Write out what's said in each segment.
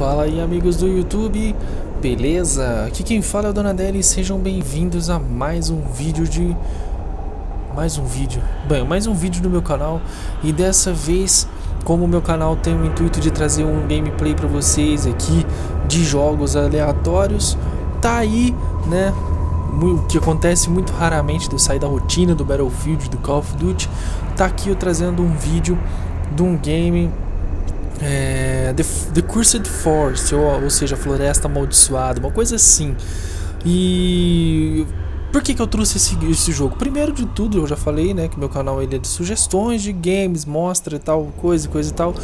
Fala aí amigos do YouTube, beleza? Aqui quem fala é o Donadelli e sejam bem-vindos a mais um vídeo de... Mais um vídeo, bem, mais um vídeo do meu canal. E dessa vez, como o meu canal tem o intuito de trazer um gameplay para vocês aqui De jogos aleatórios Tá aí, né, o que acontece muito raramente de eu sair da rotina do Battlefield, do Call of Duty Tá aqui eu trazendo um vídeo de um game é, The, The Cursed Forest, ou, ou seja, Floresta Amaldiçoada, uma coisa assim. E por que, que eu trouxe esse, esse jogo? Primeiro de tudo, eu já falei, né, que meu canal ele é de sugestões de games, mostra e tal, coisa, coisa e tal.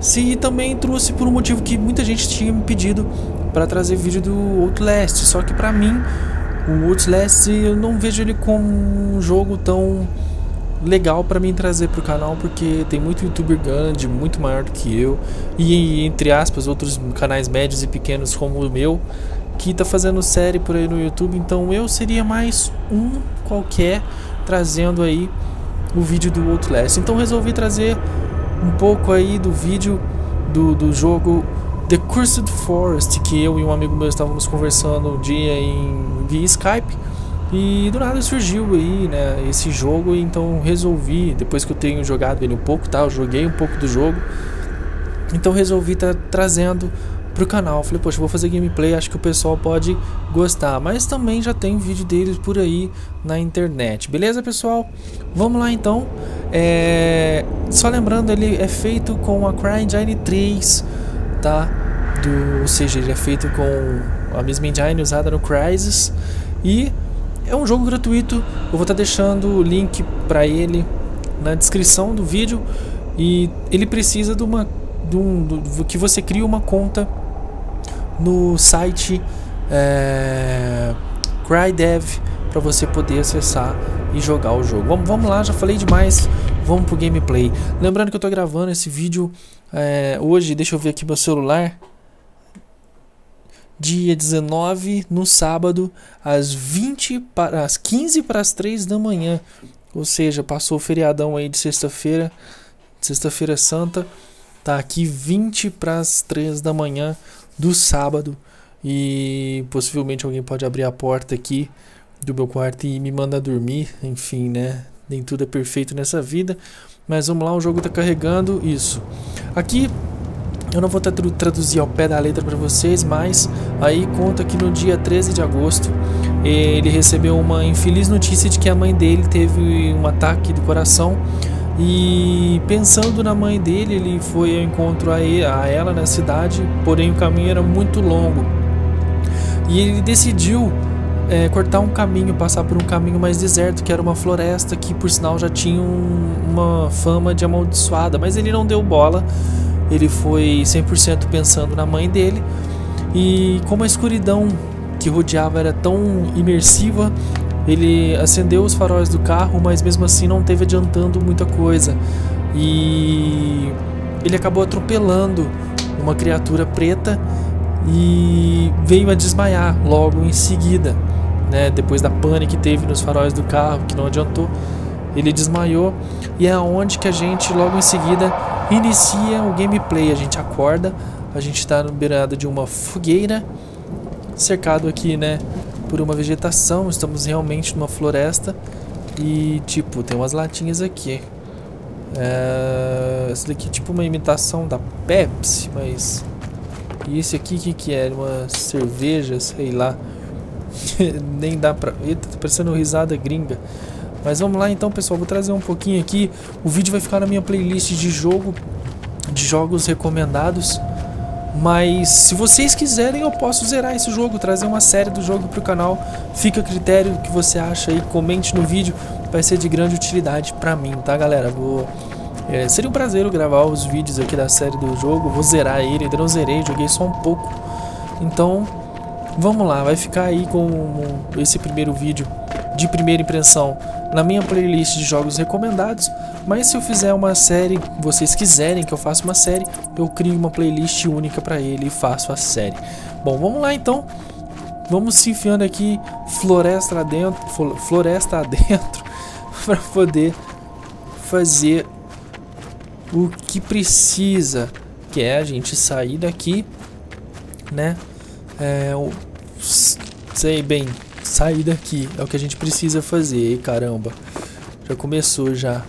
Se também trouxe por um motivo que muita gente tinha me pedido para trazer vídeo do Outlast, só que para mim o Outlast eu não vejo ele como um jogo tão legal para mim trazer pro canal porque tem muito youtuber grande, muito maior do que eu e entre aspas outros canais médios e pequenos como o meu que tá fazendo série por aí no YouTube, então eu seria mais um qualquer trazendo aí o vídeo do Outlast. Então resolvi trazer um pouco aí do vídeo do, do jogo The Cursed Forest que eu e um amigo meu estávamos conversando um dia em via Skype e do nada surgiu aí, né, esse jogo, então resolvi, depois que eu tenho jogado ele um pouco, tá, eu joguei um pouco do jogo, então resolvi tá trazendo pro canal. Falei, poxa, vou fazer gameplay, acho que o pessoal pode gostar. Mas também já tem vídeo deles por aí na internet. Beleza, pessoal? Vamos lá então. É... Só lembrando, ele é feito com a CryEngine 3, tá? Do... Ou seja, ele é feito com a mesma engine usada no Crysis. E é um jogo gratuito, eu vou estar tá deixando o link para ele na descrição do vídeo e ele precisa de uma de um, do, que você crie uma conta no site é, CryDev para você poder acessar e jogar o jogo. Vamos, vamos lá, já falei demais, vamos pro gameplay. Lembrando que eu estou gravando esse vídeo é, hoje, deixa eu ver aqui meu celular dia 19, no sábado, às 20 para às 15 para as 3 da manhã. Ou seja, passou o feriadão aí de sexta-feira, sexta-feira santa, tá aqui 20 para as 3 da manhã do sábado e possivelmente alguém pode abrir a porta aqui do meu quarto e me mandar dormir, enfim, né? Nem tudo é perfeito nessa vida, mas vamos lá, o jogo tá carregando isso. Aqui eu não vou traduzir ao pé da letra para vocês, mas aí conta que no dia 13 de agosto ele recebeu uma infeliz notícia de que a mãe dele teve um ataque do coração e pensando na mãe dele, ele foi ao encontro a, ela na cidade, porém o caminho era muito longo. E ele decidiu é, cortar um caminho, passar por um caminho mais deserto, que era uma floresta que por sinal já tinha um, uma fama de amaldiçoada, mas ele não deu bola ele foi 100% pensando na mãe dele. E como a escuridão que rodeava era tão imersiva, ele acendeu os faróis do carro, mas mesmo assim não teve adiantando muita coisa. E ele acabou atropelando uma criatura preta e veio a desmaiar logo em seguida, né? Depois da pane que teve nos faróis do carro, que não adiantou, ele desmaiou e é onde que a gente logo em seguida inicia o gameplay. A gente acorda, a gente está no beirada de uma fogueira, cercado aqui, né, por uma vegetação. Estamos realmente numa floresta e tipo tem umas latinhas aqui. É... Essa daqui é tipo uma imitação da Pepsi, mas e esse aqui que que é? Uma cerveja, sei lá. Nem dá pra. Eita, tá parecendo risada gringa. Mas vamos lá então, pessoal. Vou trazer um pouquinho aqui. O vídeo vai ficar na minha playlist de jogo, de jogos recomendados. Mas se vocês quiserem, eu posso zerar esse jogo, trazer uma série do jogo para o canal. Fica a critério do que você acha aí. Comente no vídeo, vai ser de grande utilidade para mim, tá, galera? Vou é, seria um prazer eu gravar os vídeos aqui da série do jogo. Vou zerar ele, ainda não zerei, joguei só um pouco. Então, vamos lá, vai ficar aí com esse primeiro vídeo de primeira impressão na minha playlist de jogos recomendados, mas se eu fizer uma série, vocês quiserem que eu faça uma série, eu crio uma playlist única para ele e faço a série. Bom, vamos lá então. Vamos se enfiando aqui floresta adentro, floresta adentro para poder fazer o que precisa, que é a gente sair daqui né? É, sei bem, sair daqui é o que a gente precisa fazer, caramba. Já começou já.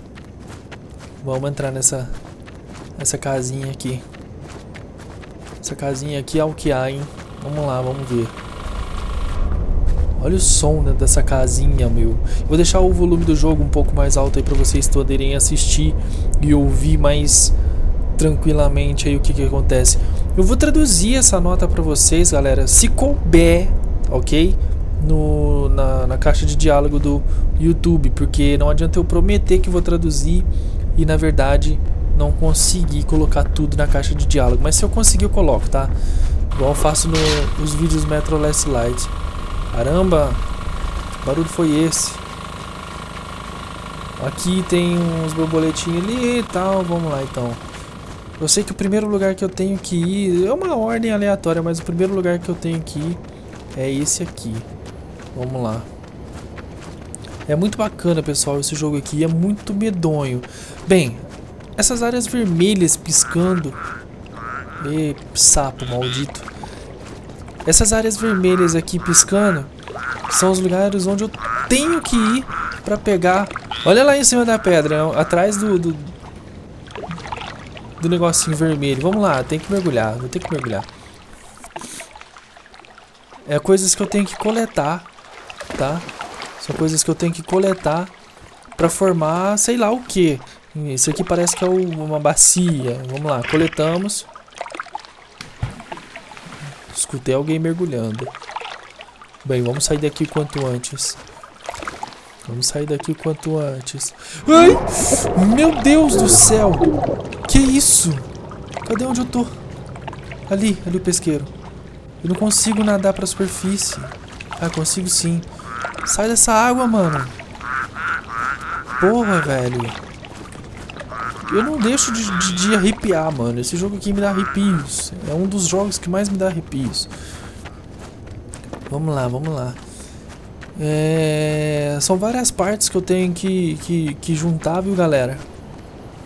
Vamos entrar nessa essa casinha aqui. Essa casinha aqui é o que há, hein? Vamos lá, vamos ver. Olha o som né, dessa casinha, meu. Vou deixar o volume do jogo um pouco mais alto aí para vocês poderem assistir e ouvir mais tranquilamente aí o que que acontece. Eu vou traduzir essa nota para vocês, galera, se couber, ok? No, na, na caixa de diálogo do YouTube, porque não adianta eu prometer que vou traduzir e na verdade não conseguir colocar tudo na caixa de diálogo. Mas se eu conseguir, eu coloco, tá? Igual eu faço nos vídeos Metro Last Light. Caramba, que barulho foi esse? Aqui tem uns borboletinhos ali e tal. Vamos lá então. Eu sei que o primeiro lugar que eu tenho que ir é uma ordem aleatória, mas o primeiro lugar que eu tenho que ir é esse aqui. Vamos lá. É muito bacana, pessoal, esse jogo aqui. É muito medonho. Bem, essas áreas vermelhas piscando. E sapo maldito. Essas áreas vermelhas aqui piscando são os lugares onde eu tenho que ir para pegar. Olha lá em cima da pedra, atrás do, do do negocinho vermelho. Vamos lá, tem que mergulhar, vou ter que mergulhar. É coisas que eu tenho que coletar, tá? São coisas que eu tenho que coletar para formar, sei lá o que. Isso aqui parece que é uma bacia. Vamos lá, coletamos. Escutei alguém mergulhando. Bem, vamos sair daqui o quanto antes. Vamos sair daqui o quanto antes. Ai! Meu Deus do céu! Que isso? Cadê onde eu tô? Ali, ali o pesqueiro. Eu não consigo nadar pra superfície. Ah, consigo sim. Sai dessa água, mano. Porra, velho. Eu não deixo de, de, de, arrepiar, mano. Esse jogo aqui me dá arrepios. É um dos jogos que mais me dá arrepios. Vamos lá, vamos lá. É... São várias partes que eu tenho que, que, que juntar, viu, galera?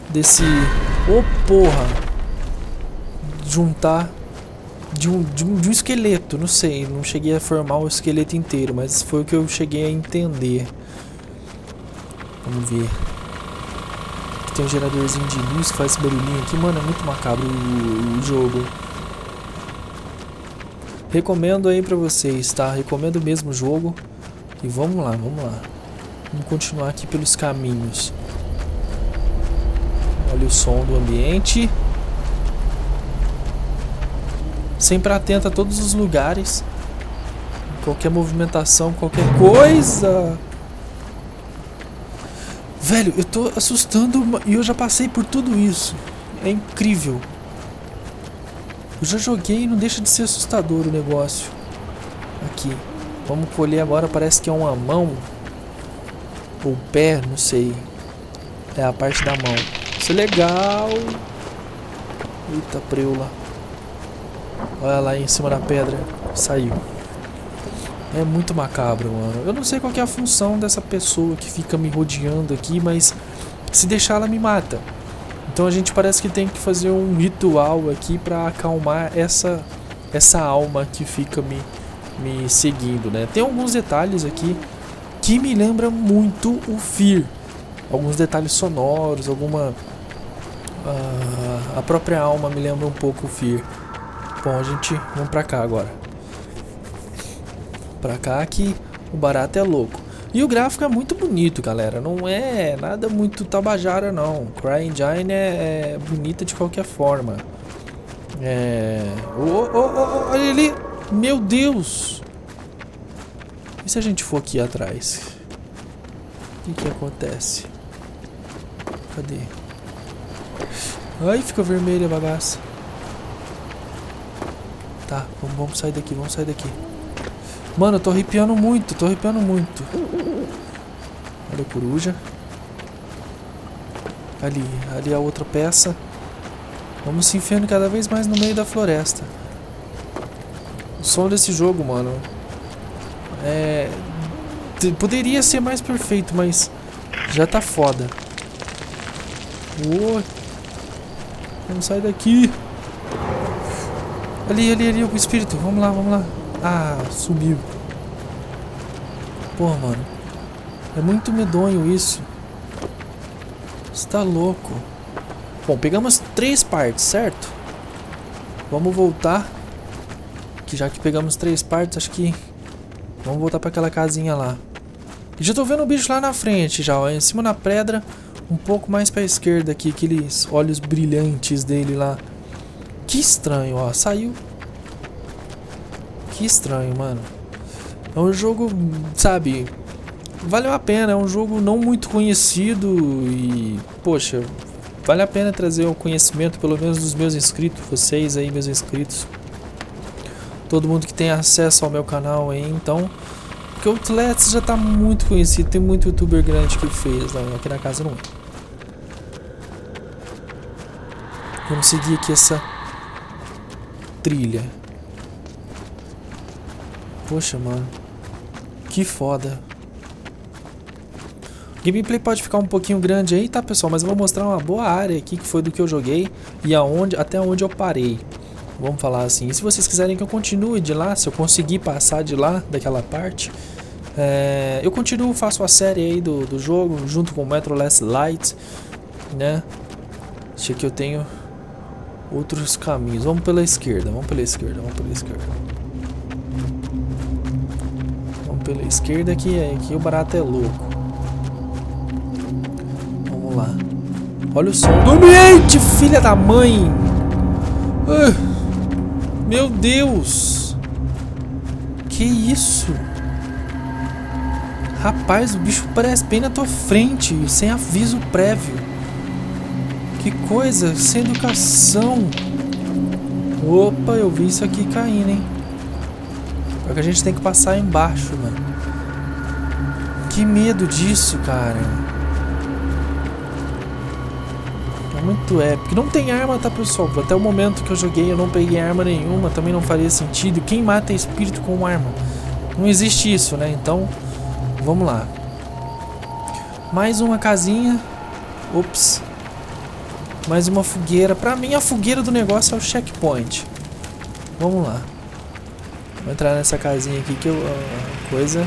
Desse... Ô, oh, porra! Juntar de um, de, um, de um esqueleto, não sei. Não cheguei a formar o esqueleto inteiro, mas foi o que eu cheguei a entender. Vamos ver tem um geradorzinho de luz que faz esse barulhinho aqui. Mano, é muito macabro o, o jogo. Recomendo aí pra vocês, tá? Recomendo mesmo o jogo. E vamos lá, vamos lá. Vamos continuar aqui pelos caminhos. Olha o som do ambiente. Sempre atento a todos os lugares. Qualquer movimentação, qualquer coisa Velho, eu tô assustando e eu já passei por tudo isso. É incrível. Eu já joguei e não deixa de ser assustador o negócio. Aqui. Vamos colher agora, parece que é uma mão. Ou pé, não sei. É a parte da mão. Isso é legal. Eita, preula. Olha lá em cima da pedra. Saiu. É muito macabro, mano. Eu não sei qual é a função dessa pessoa que fica me rodeando aqui, mas se deixar ela me mata. Então a gente parece que tem que fazer um ritual aqui para acalmar essa essa alma que fica me me seguindo, né? Tem alguns detalhes aqui que me lembram muito o Fear. Alguns detalhes sonoros, alguma uh, a própria alma me lembra um pouco o Fear. Bom, a gente vamos para cá agora pra cá que o barato é louco. E o gráfico é muito bonito, galera. Não é nada muito tabajara, não. CryEngine é, é bonita de qualquer forma. É... Oh, oh, oh, olha ali! Meu Deus! E se a gente for aqui atrás? O que que acontece? Cadê? Ai, ficou vermelha a bagaça. Tá, vamos, vamos sair daqui, vamos sair daqui. Mano, eu tô arrepiando muito, tô arrepiando muito. Olha a coruja. Ali, ali a outra peça. Vamos se enfiando cada vez mais no meio da floresta. O som desse jogo, mano. É. Poderia ser mais perfeito, mas já tá foda. Oi. Vamos sair daqui. Ali, ali, ali, o espírito. Vamos lá, vamos lá. Ah, sumiu. Porra, mano. É muito medonho isso. Você tá louco. Bom, pegamos três partes, certo? Vamos voltar. Que já que pegamos três partes, acho que... Vamos voltar pra aquela casinha lá. E já tô vendo o bicho lá na frente, já, ó. Em cima na pedra. Um pouco mais pra esquerda aqui. Aqueles olhos brilhantes dele lá. Que estranho, ó. Saiu. Que estranho, mano. É um jogo, sabe... Valeu a pena. É um jogo não muito conhecido e... Poxa, vale a pena trazer o conhecimento, pelo menos dos meus inscritos. Vocês aí, meus inscritos. Todo mundo que tem acesso ao meu canal aí, então... Porque o Let's já tá muito conhecido. Tem muito youtuber grande que fez. Não, aqui na casa não é. Vamos seguir aqui essa trilha. Poxa, mano. Que foda. O gameplay pode ficar um pouquinho grande aí, tá, pessoal? Mas eu vou mostrar uma boa área aqui que foi do que eu joguei e aonde, até onde eu parei. Vamos falar assim. E se vocês quiserem que eu continue de lá, se eu conseguir passar de lá, daquela parte, é, eu continuo, faço a série aí do, do jogo, junto com o Metro Last Light, né? Acho que eu tenho outros caminhos. Vamos pela esquerda, vamos pela esquerda, vamos pela esquerda. Vamos pela esquerda que é aqui o barato é louco. Vamos lá. Olha o som do ambiente, filha da mãe. Uh, meu Deus. Que isso? Rapaz, o bicho parece bem na tua frente, sem aviso prévio. Que coisa, sem educação. Opa, eu vi isso aqui caindo, hein? Porque a gente tem que passar embaixo, mano. Que medo disso, cara. É muito épico. Não tem arma, tá, pessoal? Até o momento que eu joguei eu não peguei arma nenhuma. Também não faria sentido. Quem mata espírito com arma? Não existe isso, né? Então, vamos lá. Mais uma casinha. Ops. Mais uma fogueira. Pra mim, a fogueira do negócio é o checkpoint. Vamos lá. Vou entrar nessa casinha aqui que eu, a coisa...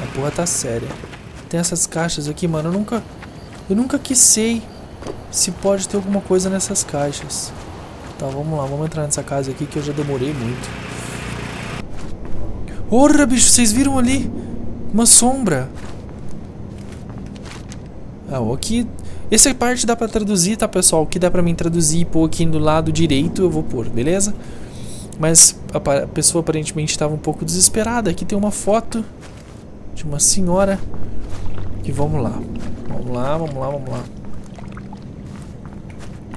A porra tá séria. Tem essas caixas aqui, mano. Eu nunca... Eu nunca quis sei se pode ter alguma coisa nessas caixas. Tá, vamos lá. Vamos entrar nessa casa aqui que eu já demorei muito. Ora, bicho. Vocês viram ali? Uma sombra. Ah, aqui essa parte dá pra traduzir, tá, pessoal? O que dá pra mim traduzir e pôr aqui do lado direito, eu vou pôr, beleza? Mas a pessoa aparentemente estava um pouco desesperada. Aqui tem uma foto de uma senhora. E vamos lá. Vamos lá, vamos lá, vamos lá.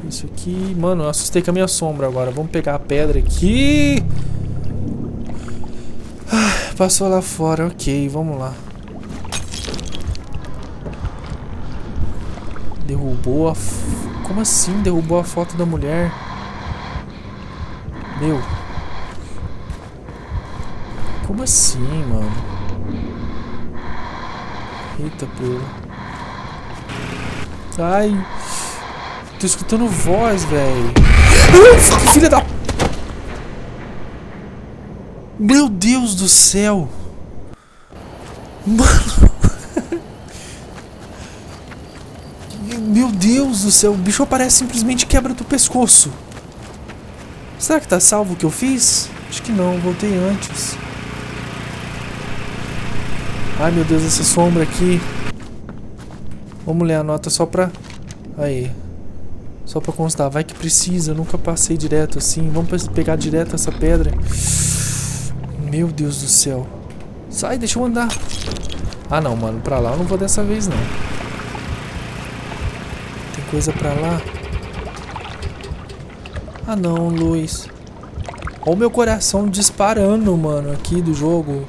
Isso aqui... Mano, eu assustei com a minha sombra agora. Vamos pegar a pedra aqui. Ah, passou lá fora, ok, vamos lá. Derrubou a... Como assim derrubou a foto da mulher? Meu. Como assim, mano? Eita, pô. Ai. Tô escutando voz, velho. Filha da... Meu Deus do céu. Mano. Meu Deus do céu, o bicho aparece simplesmente quebra do pescoço. Será que tá salvo o que eu fiz? Acho que não, voltei antes. Ai meu Deus, essa sombra aqui. Vamos ler a nota só pra... Aí. Só pra constar. Vai que precisa, eu nunca passei direto assim. Vamos pegar direto essa pedra. Meu Deus do céu. Sai, deixa eu andar. Ah não, mano, pra lá eu não vou dessa vez não coisa pra lá. Ah não, luz. Olha o meu coração disparando, mano, aqui do jogo.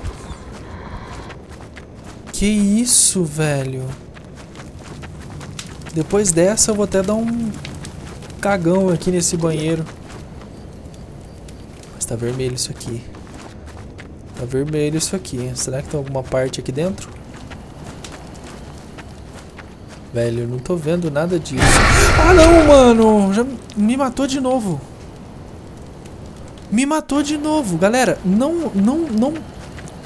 Que isso, velho. Depois dessa eu vou até dar um cagão aqui nesse banheiro. Mas tá vermelho isso aqui. Tá vermelho isso aqui. Será que tem alguma parte aqui dentro? Velho, eu não tô vendo nada disso. Ah, não, mano! Já me matou de novo. Me matou de novo. Galera, não, não, não...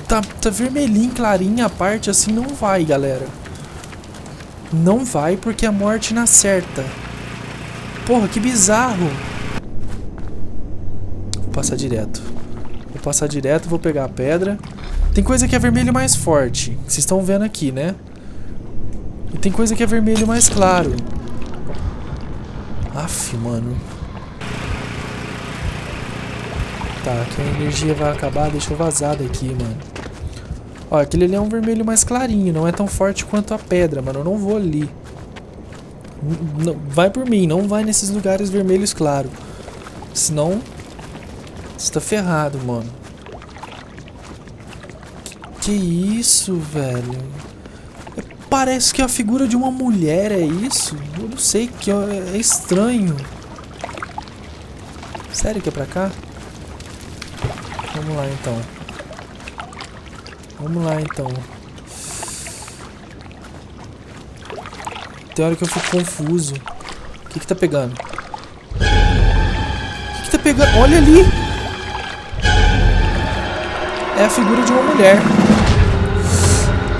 Tá, tá vermelhinho, clarinha a parte assim, não vai, galera. Não vai porque a morte não acerta. Porra, que bizarro. Vou passar direto. Vou passar direto, vou pegar a pedra. Tem coisa que é vermelho mais forte. Vocês estão vendo aqui, né? E tem coisa que é vermelho mais claro. Aff, mano. Tá, que a energia vai acabar. Deixa eu vazar daqui, mano. Ó, aquele ali é um vermelho mais clarinho. Não é tão forte quanto a pedra, mano. Eu não vou ali. N vai por mim. Não vai nesses lugares vermelhos claro. Senão... Você tá ferrado, mano. Que isso, velho? Parece que é a figura de uma mulher, é isso? Eu não sei, que é, é estranho. Sério que é pra cá? Vamos lá então. Vamos lá então. Tem hora que eu fico confuso. O que que tá pegando? O que que tá pegando? Olha ali! É a figura de uma mulher.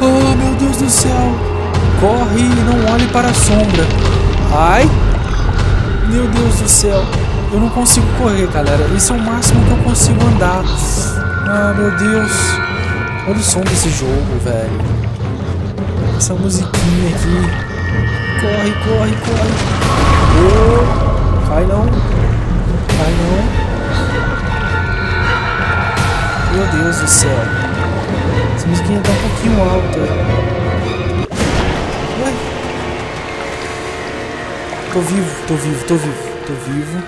Oh, meu Deus do céu! Corre e não olhe para a sombra. Ai! Meu Deus do céu! Eu não consigo correr, galera. Esse é o máximo que eu consigo andar. Ah, meu Deus. Olha o som desse jogo, velho. Essa musiquinha aqui. Corre, corre, corre. Oh, cai não. Cai não. Meu Deus do céu. Essa musiquinha tá um pouquinho alta. Ué. Tô vivo, tô vivo, tô vivo, tô vivo.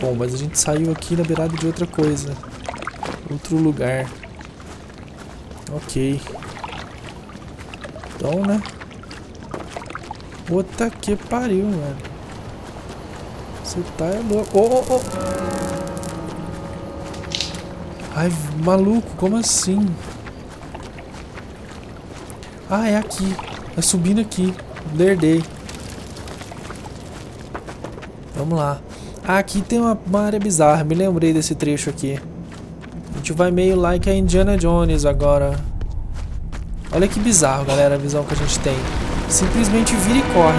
Bom, mas a gente saiu aqui na beirada de outra coisa. Outro lugar. Ok. Então, né? Puta que pariu, velho. Você tá é louco. Oh, oh, oh. Ai, maluco, como assim? Ah, é aqui. É subindo aqui. Lerdei. Vamos lá. Ah, aqui tem uma, uma, área bizarra, me lembrei desse trecho aqui. A gente vai meio like a Indiana Jones agora. Olha que bizarro, galera, a visão que a gente tem. Simplesmente vira e corre.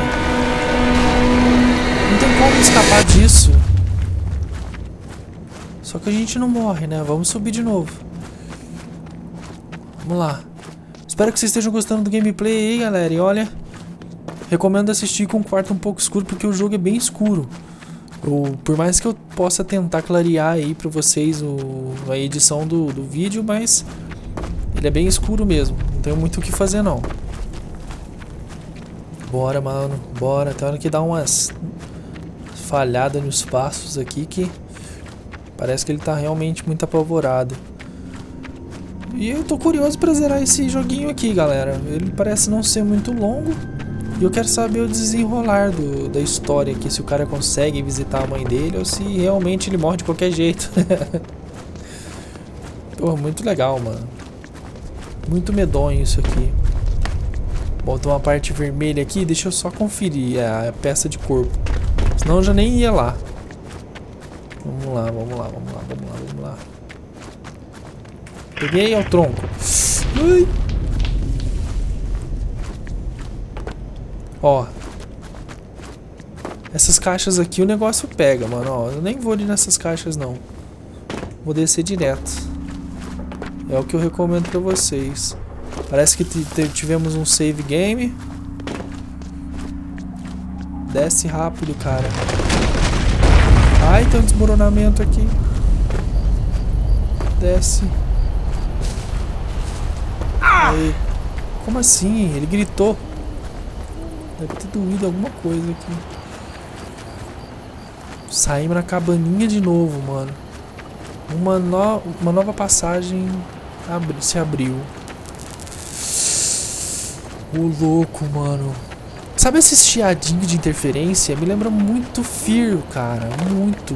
Não tem como escapar disso. Só que a gente não morre, né? Vamos subir de novo. Vamos lá. Espero que vocês estejam gostando do gameplay aí, galera. E olha, recomendo assistir com um quarto um pouco escuro, porque o jogo é bem escuro. Eu, por mais que eu possa tentar clarear aí pra vocês o, a edição do, do vídeo, mas ele é bem escuro mesmo. Não tenho muito o que fazer não. Bora, mano. Bora. Tem hora que dá umas falhadas nos passos aqui que parece que ele tá realmente muito apavorado. E eu tô curioso pra zerar esse joguinho aqui, galera. Ele parece não ser muito longo. E eu quero saber o desenrolar do, da história aqui, se o cara consegue visitar a mãe dele ou se realmente ele morre de qualquer jeito. Pô, muito legal, mano. Muito medonho isso aqui. Bom, tem uma parte vermelha aqui, deixa eu só conferir a peça de corpo. Senão eu já nem ia lá. Vamos lá, vamos lá, vamos lá, vamos lá, vamos lá. Peguei ao tronco. Ai. Ó. Essas caixas aqui o negócio pega, mano. Ó, eu nem vou ali nessas caixas, não. Vou descer direto. É o que eu recomendo pra vocês. Parece que tivemos um save game. Desce rápido, cara. Ai, tem um desmoronamento aqui. Desce. Aí. Como assim? Ele gritou. Deve ter doído alguma coisa aqui. Saímos na cabaninha de novo, mano. Uma, no... uma nova passagem abri... se abriu. O louco, mano. Sabe esses chiadinhos de interferência? Me lembra muito Fear, cara. Muito.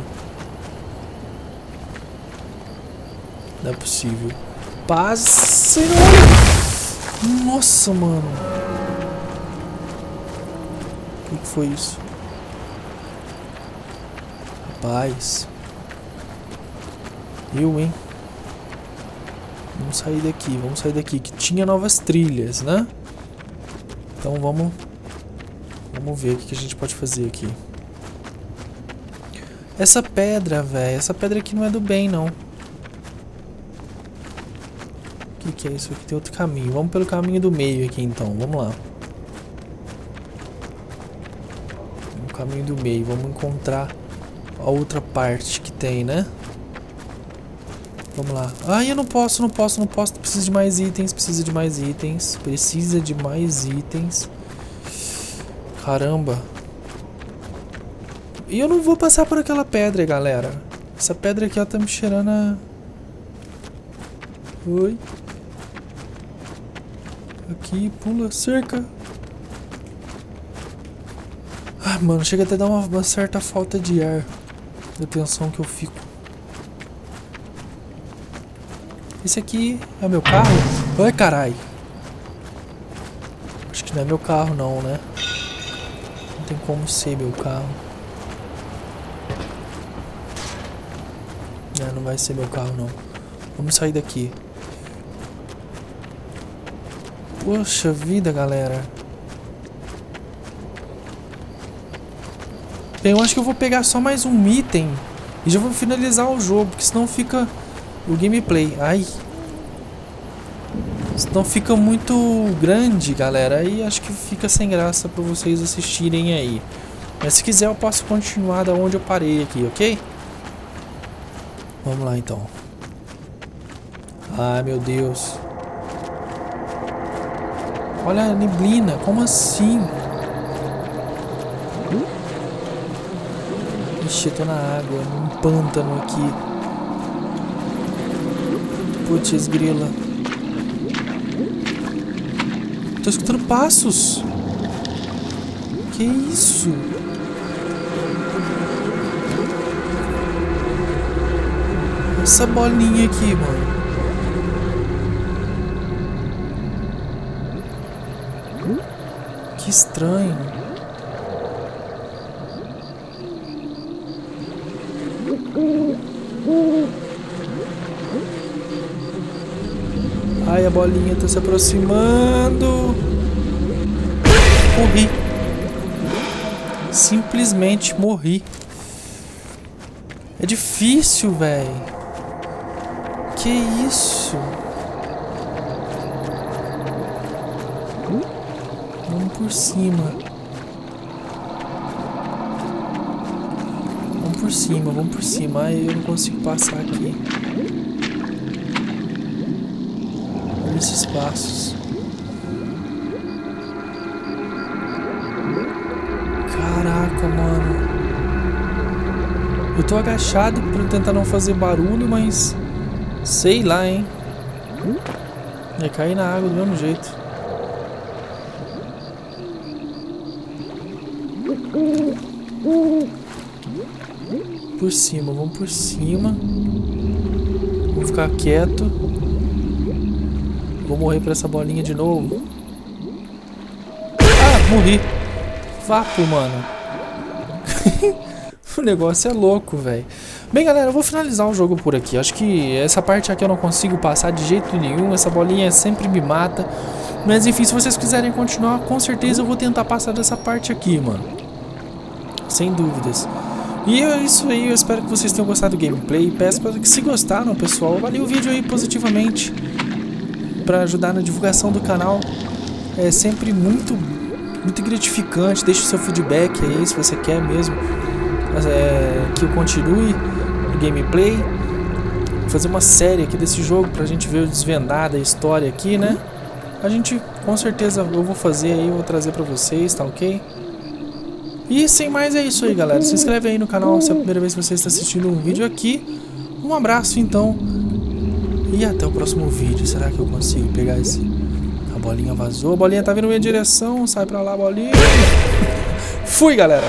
Não é possível. Paz, Nossa, mano. O que foi isso? Rapaz. Eu, hein? Vamos sair daqui, vamos sair daqui. Que tinha novas trilhas, né? Então vamos... Vamos ver o que a gente pode fazer aqui. Essa pedra, velho. Essa pedra aqui não é do bem, não. O que, que é isso aqui? Tem outro caminho. Vamos pelo caminho do meio aqui, então. Vamos lá. O caminho do meio. Vamos encontrar a outra parte que tem, né? Vamos lá. Ai, eu não posso, não posso, não posso. Precisa de mais itens, precisa de mais itens. Precisa de mais itens. Caramba. E eu não vou passar por aquela pedra, galera. Essa pedra aqui, ela tá me cheirando a... Oi. Aqui, pula, cerca. Ai, mano, chega até a dar uma, uma certa falta de ar. Da tensão que eu fico. Esse aqui é meu carro? Ai, carai. Acho que não é meu carro, não, né? Não tem como ser meu carro. É, não vai ser meu carro não. Vamos sair daqui. Poxa vida, galera. Bem, eu acho que eu vou pegar só mais um item e já vou finalizar o jogo, porque senão fica o gameplay. Ai. Senão fica muito grande, galera. Aí acho que fica sem graça para vocês assistirem aí. Mas se quiser eu posso continuar da onde eu parei aqui, ok? Vamos lá então. Ai meu Deus. Olha a neblina, como assim? Ixi, eu tô na água, num pântano aqui. Putz, grila. Tô escutando passos. Que isso? essa bolinha aqui, mano? Que estranho. Ai, a bolinha tá se aproximando. Morri. Simplesmente morri. É difícil, velho. Que isso? Vamos por cima. Vamos por cima, vamos por cima. Ai, eu não consigo passar aqui. Esses passos. Caraca, mano. Eu tô agachado pra tentar não fazer barulho, mas... Sei lá, hein? Ia cair na água do mesmo jeito. Por cima, vamos por cima. Vou ficar quieto. Vou morrer por essa bolinha de novo. Ah, morri. Vapo, mano. o negócio é louco, velho. Bem, galera, eu vou finalizar o jogo por aqui. Acho que essa parte aqui eu não consigo passar de jeito nenhum. Essa bolinha sempre me mata. Mas enfim, se vocês quiserem continuar, com certeza eu vou tentar passar dessa parte aqui, mano. Sem dúvidas. E é isso aí, eu espero que vocês tenham gostado do gameplay. Peço para que se gostaram, pessoal, avalie o vídeo aí positivamente. Para ajudar na divulgação do canal. É sempre muito, muito gratificante. Deixe o seu feedback aí, se você quer mesmo é, que eu continue gameplay. Vou fazer uma série aqui desse jogo pra gente ver o desvendar da história aqui, né? A gente, com certeza, eu vou fazer aí, vou trazer pra vocês, tá ok? E sem mais é isso aí, galera. Se inscreve aí no canal se é a primeira vez que você está assistindo um vídeo aqui. Um abraço, então. E até o próximo vídeo. Será que eu consigo pegar esse... A bolinha vazou. A bolinha tá vindo na minha direção. Sai pra lá, bolinha. Fui, galera.